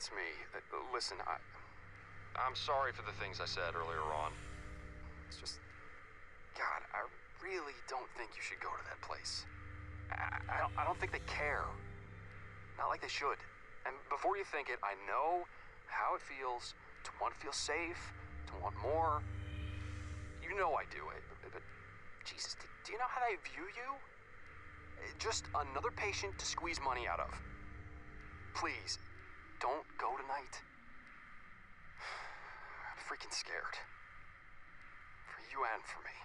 it's me. Listen, I. I'm sorry for the things I said earlier on. It's just. God, I really don't think you should go to that place. I, I, don't, I don't think they care. Not like they should. And before you think it, I know how it feels to want to feel safe, to want more. You know I do it, but, but Jesus, do, do you know how they view you? Just another patient to squeeze money out of. Please, don't go tonight. I'm freaking scared. For you and for me.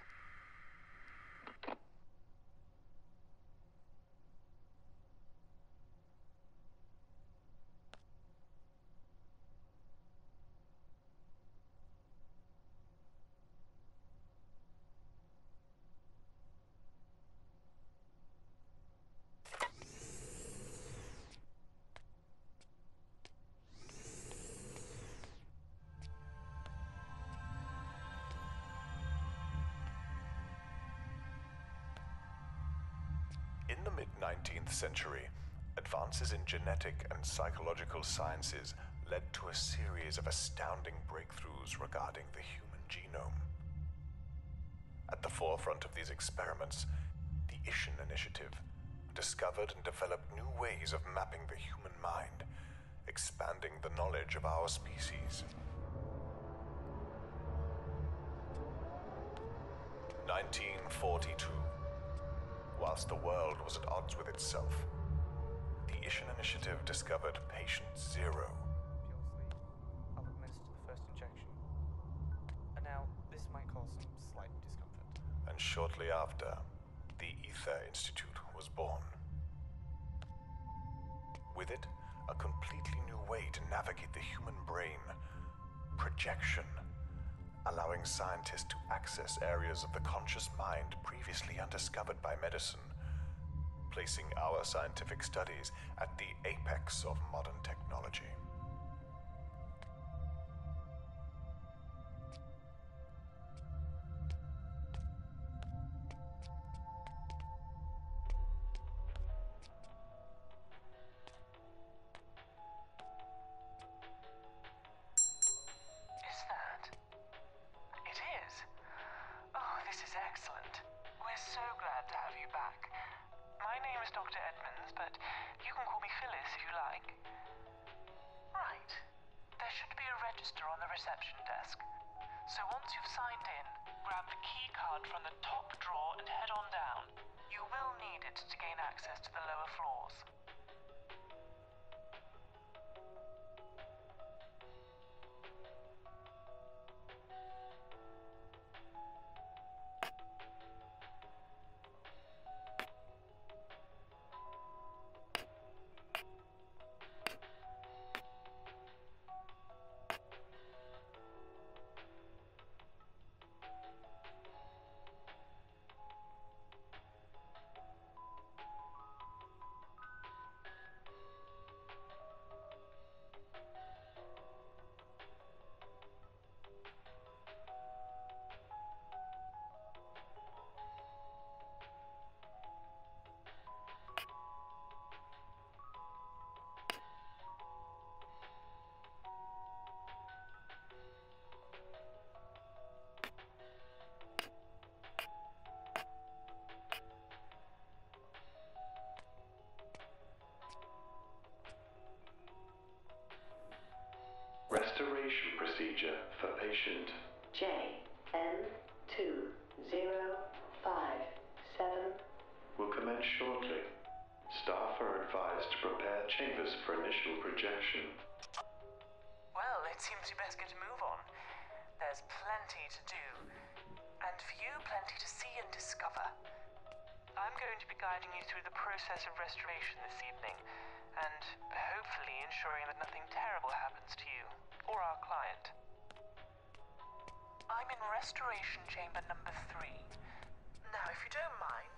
In the mid 19th century, advances in genetic and psychological sciences led to a series of astounding breakthroughs regarding the human genome. At the forefront of these experiments, the Ishin Initiative discovered and developed new ways of mapping the human mind, expanding the knowledge of our species. 1942. Whilst the world was at odds with itself, the Ishin Initiative discovered Patient Zero. I'll administer the first injection. And now, this might cause some slight discomfort. And shortly after, the Ether Institute was born. With it, a completely new way to navigate the human brain projection, allowing scientists to access areas of the conscious mind previously undiscovered by medicine, placing our scientific studies at the apex of modern technology. Reception desk. So once you've signed in, grab the key card from the top drawer and head on down. You will need it to gain access to the lower floors. Procedure for patient JN2057 will commence shortly. Staff are advised to prepare chambers for initial projection. Well, it seems we best get a move on. There's plenty to do, and for you, plenty to see and discover. I'm going to be guiding you through the process of restoration this evening, and hopefully ensuring that nothing terrible happens to you or our client. I'm in restoration chamber number three. Now, if you don't mind,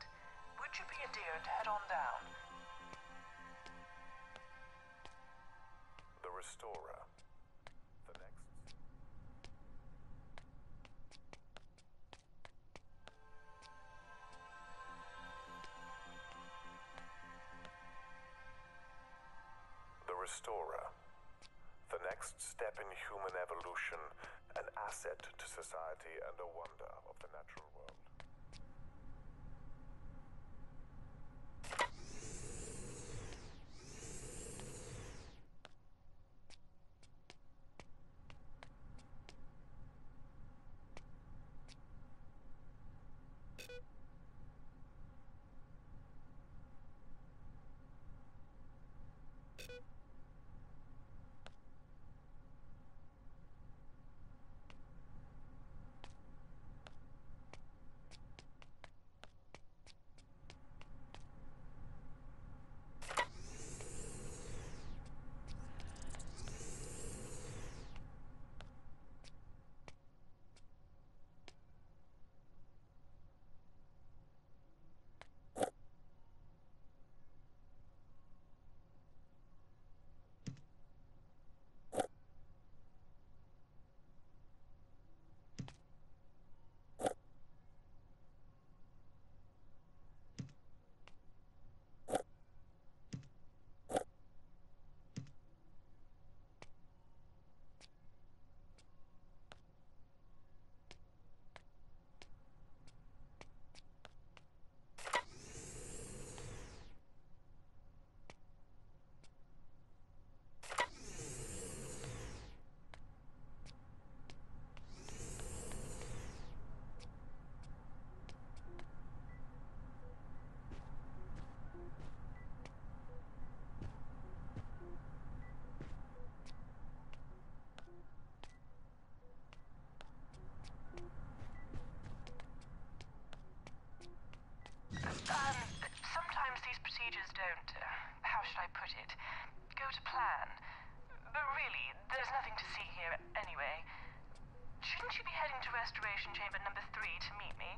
would you be a dear and head on down? The Restorer. The next. The Restorer. Next step in human evolution, an asset to society and a wonder of the natural world. Um, sometimes these procedures don't, uh, how should I put it, go to plan. But really, there's nothing to see here anyway. Shouldn't you be heading to Restoration Chamber number three to meet me?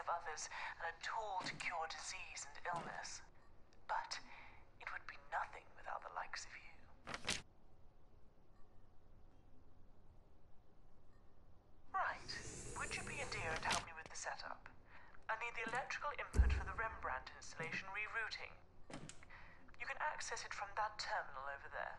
Of others and a tool to cure disease and illness. But it would be nothing without the likes of you. Right. Would you be a dear and help me with the setup? I need the electrical input for the Rembrandt installation rerouting. You can access it from that terminal over there.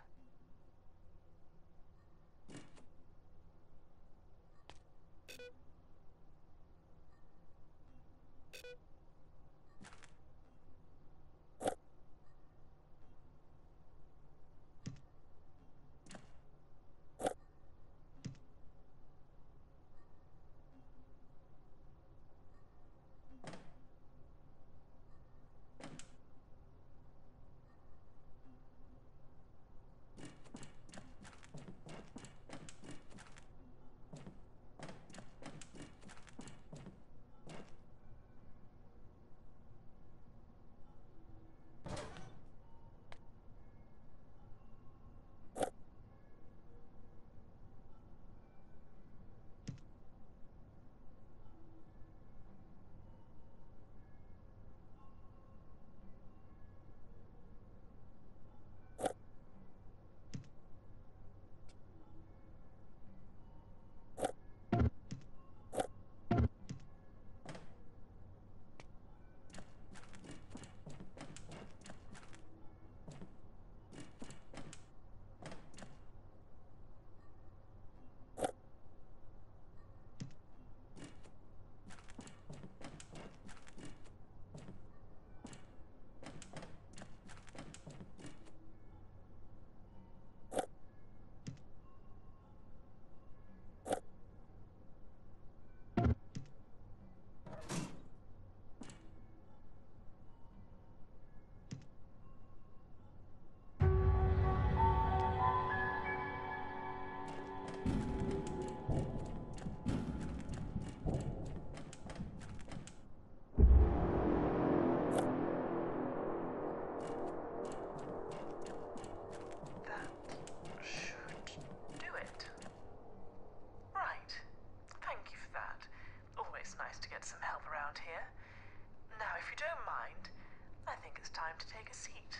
here. Now, if you don't mind, I think it's time to take a seat.